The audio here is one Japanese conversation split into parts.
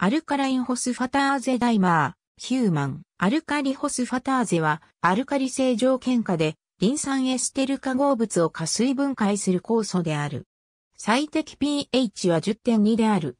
アルカラインホスファターゼダイマー、ヒューマン、アルカリホスファターゼは、アルカリ性条件下で、リン酸エステル化合物を加水分解する酵素である。最適 pH は10.2である。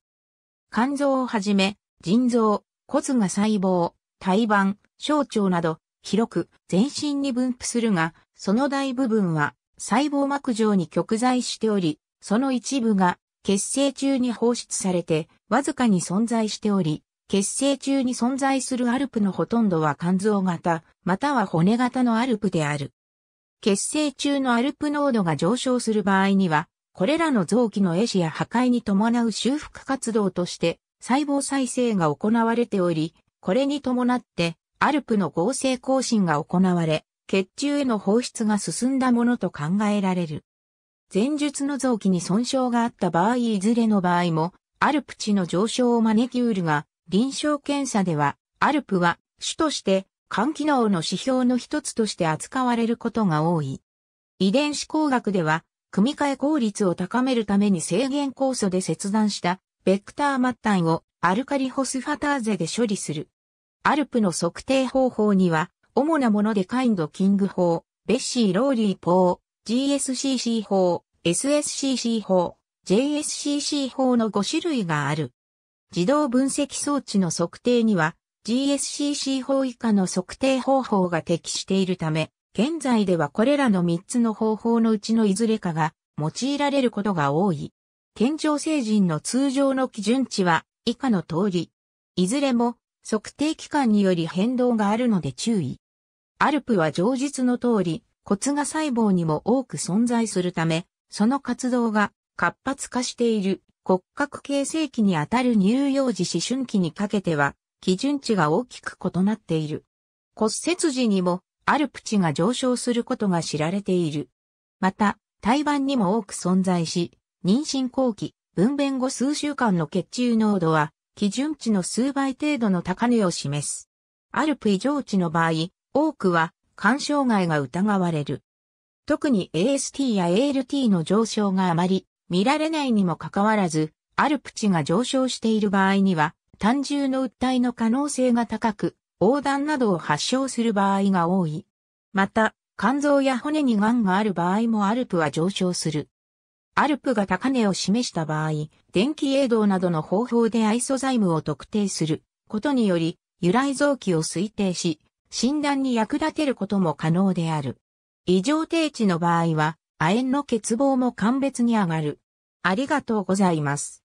肝臓をはじめ、腎臓、骨が細胞、胎盤、小腸など、広く全身に分布するが、その大部分は細胞膜上に極在しており、その一部が血清中に放出されて、わずかに存在しており、血清中に存在するアルプのほとんどは肝臓型、または骨型のアルプである。血清中のアルプ濃度が上昇する場合には、これらの臓器の壊死や破壊に伴う修復活動として細胞再生が行われており、これに伴ってアルプの合成更新が行われ、血中への放出が進んだものと考えられる。前述の臓器に損傷があった場合いずれの場合も、アルプ値の上昇を招きうるが、臨床検査では、アルプは主として肝機能の指標の一つとして扱われることが多い。遺伝子工学では、組み換え効率を高めるために制限酵素で切断したベクター末端をアルカリホスファターゼで処理する。アルプの測定方法には、主なものでカインドキング法、ベッシーローリー法、GSCC 法、SSCC 法、JSCC 法の5種類がある。自動分析装置の測定には GSCC 法以下の測定方法が適しているため、現在ではこれらの3つの方法のうちのいずれかが用いられることが多い。健常成人の通常の基準値は以下の通り。いずれも測定期間により変動があるので注意。アルプは上述の通り骨が細胞にも多く存在するため、その活動が活発化している骨格形成期にあたる乳幼児思春期にかけては基準値が大きく異なっている。骨折時にもアルプ値が上昇することが知られている。また、胎盤にも多く存在し、妊娠後期、分娩後数週間の血中濃度は、基準値の数倍程度の高値を示す。アルプ異常値の場合、多くは、肝障害が疑われる。特に AST や ALT の上昇があまり見られないにもかかわらず、アルプ値が上昇している場合には、単重の訴えの可能性が高く、横断などを発症する場合が多い。また、肝臓や骨に癌がある場合もアルプは上昇する。アルプが高値を示した場合、電気映動などの方法でアイソザイムを特定することにより、由来臓器を推定し、診断に役立てることも可能である。異常定値の場合は、亜鉛の欠乏も鑑別に上がる。ありがとうございます。